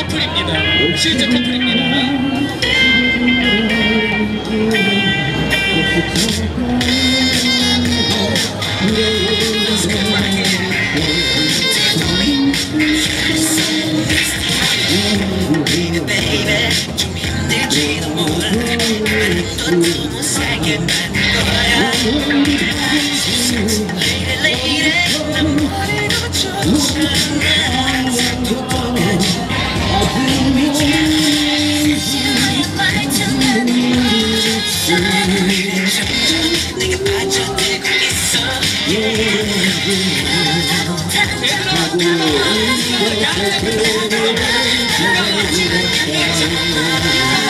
커플입니다. 실제 커플입니다. 우리 인생 대표님을 잘 기억해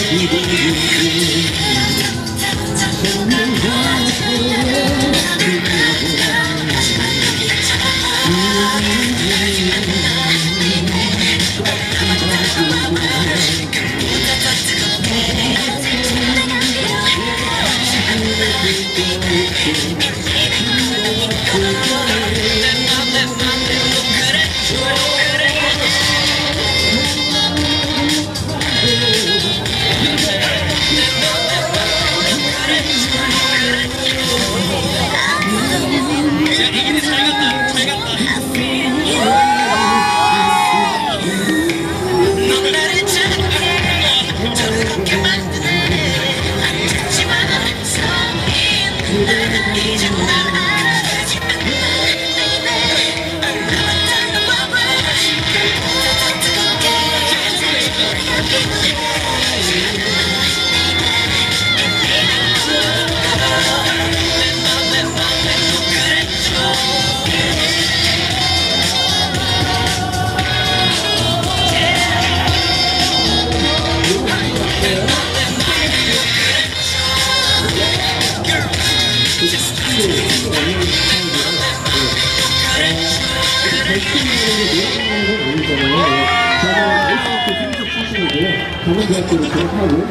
저는 SK 생각 출신이고요. 강원대학교를 졸업하고